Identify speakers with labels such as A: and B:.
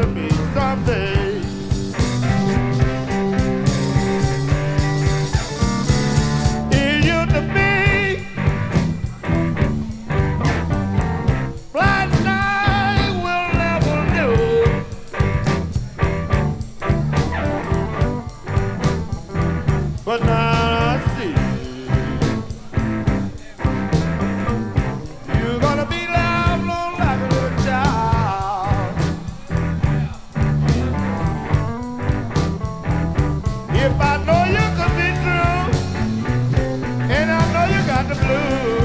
A: to me the blues.